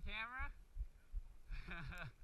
on camera?